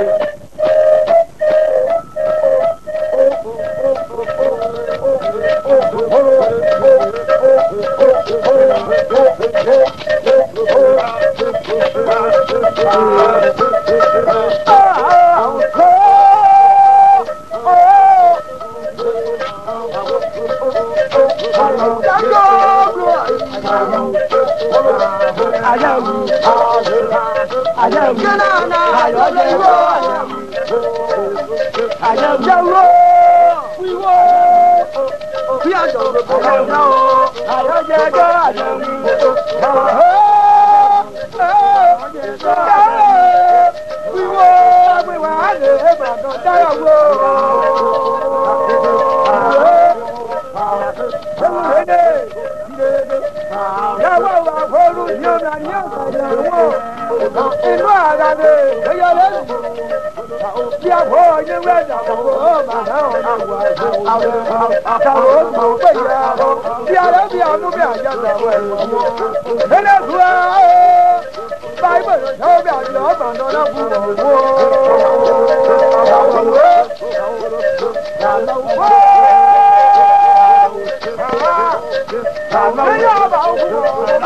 Oh, àjẹwò àjẹwò àyọ̀jẹwò àjẹwò wíwó bí àjọ̀wò kò kọjá o àyọ̀jẹwò àjẹwò. ara ní ọ̀gàdà ẹ̀wọ̀n inú ara rẹ̀ lóyè lẹ́nu. Bí àbọ̀ ọyẹ́ wẹ̀dà bọ̀ ọ́ màdá ọ̀nà wà ẹ̀wọ̀n. Àtàwọn ọ̀gbìn ò pè yẹ àbọ̀. Bí ara bí àánú bí àjàgbà wẹ̀ ẹ̀wọ̀n. Ẹlẹ́gùn ẹ̀ ọ́ báyìí bẹ̀rẹ̀ ṣọ́ bí àjọ ọ̀gbà náà bù wọ̀ wọ́. Ẹ̀yọ́ bàbá.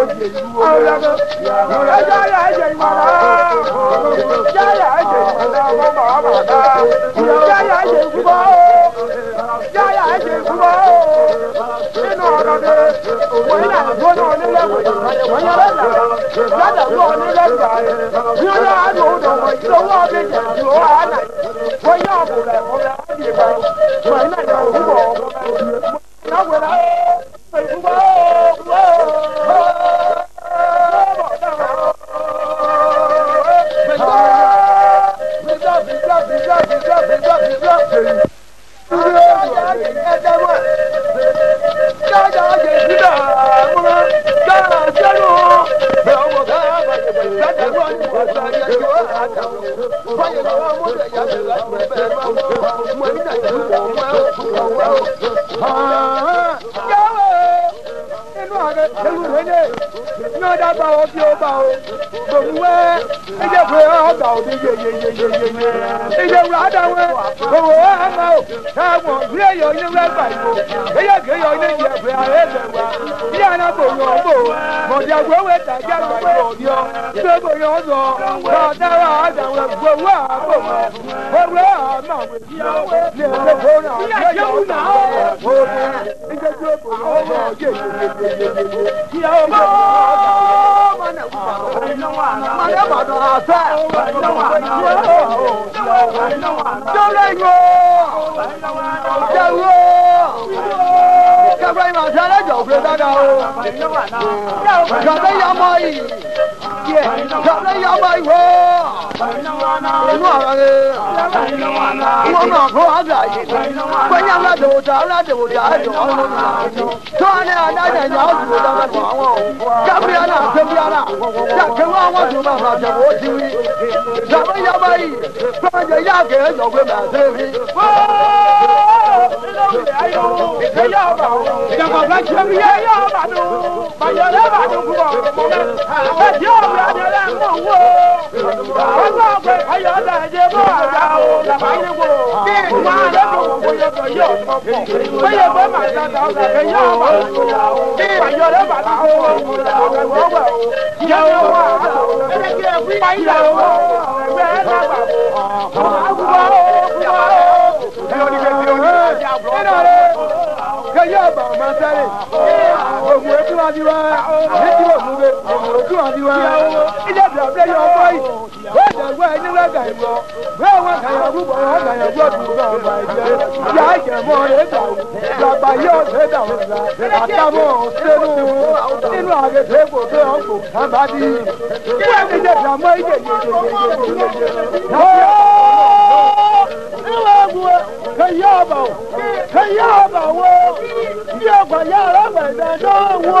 oje ìlú olóyè. Ẹja yà ẹ̀jẹ̀ ìmọ̀lá. Ẹja yà ẹ̀jẹ̀ ìmọ̀lá bàbá bàbá. Ẹja yà ẹ̀jẹ̀ ìfúbọ̀. Ẹja yà ẹ̀jẹ̀ ìfúbọ̀. Nínú ọ̀rọ̀ mi, wọ́n yà gbóná onílẹ̀ wọ̀nyí. Wọ́n yà bẹ́ẹ̀ lọ. Yàtọ̀ fún onílẹ̀ gbà. Bí ó yà á dùn ó dọ̀ wọ̀nyí. ní ọ̀dà bá ọ bí ó bá ọ gbòmù wẹ́ ẹjẹ pé ọgbà òbí yeyeyeyeye ẹjẹ wúlò àdáwẹ́ òwò ọmọ o ẹ̀wọ̀n bí èyọ ní rẹ́gbà ìbò ẹyẹ kéyọ ní ìyẹ pé ààrẹ bẹ̀ wá bí àná bòyàn ọ̀bọ̀ mọ̀dé gbówé tàjà gbówé ọ̀díọ́ gbé bòyàn ọ̀dọ̀ bàtàrà àdáwẹ́ gbówé àbòmọ̀ gbówé àmàwé ìyàwó lè lè fọ́nà àgbẹ̀yọ̀ ọ̀dọ̀ Gàdé yà máa yìí, gàdé yà máa yìí wọ́ọ́ inú ààrẹ wọn náà fún àdáyé gbẹ̀yìn aládèwò tá aládèwò tá àjọ tó a ní adájà ìyá òdùwò dáná tó àwọn òun kábíyá náà kébíyá náà jàkéwé àwọn tó máa fà jẹ̀wò ó ti rí jàmé yaba yìí fẹ́ẹ́jẹ yá kéré jọ̀gbé mà sí rí. Jọ̀gbọ̀n bá jẹ́ mi yé yọ̀ bàdùn, bàjẹ́ lẹ́bàdùn kúrò, bàjẹ́ òbí adé lẹ́nu wò ọgbà ọgbẹ ayọ̀dà ẹ̀jẹ̀ bọ̀ ọ̀dà o làbáyéwò wà á lọ́dọ̀ òkúyọ̀dọ̀ yóò pọ̀pọ̀ péye bọ́ màá dàda ọ̀dà rẹ̀ yóò wà ó pàyọ̀ rẹ̀ bàtà ó ọ̀dà ọ̀gbà ó yẹ ó wà á lọ́dọ̀ pàyà ó ẹgbẹ́ ẹ̀ dàgbà ó àgùbọ̀ ó gbọ̀ ó ẹ̀rọ nìkẹ́ ti òní ẹ̀rọ rẹ̀ kẹ́yẹ́ àbà ọ̀mọ sẹ́yìn òmùrẹ́tù àdìwá ètí òmùrẹ́tù àdìwá báyìí ó dàgbà ẹni lọ́gà ìwọ bẹ́ẹ̀ wọn kàyà rúbọ̀ wọn kàyà gbọ́dọ̀ náà bà jẹ́ yà á jẹ mọ́ rẹ̀ dà ó bàbá yóò ṣe dà ó la àtàwọn òṣèlú nínú àgẹ̀dẹ̀ kò fẹ́ ọ́n kò sábà dí wọ́n ti jẹ dàmọ́ ìjẹ Kayaba wo, kayaba wo, bí ọgbà yàrá gbẹ̀dẹ̀ náà wo.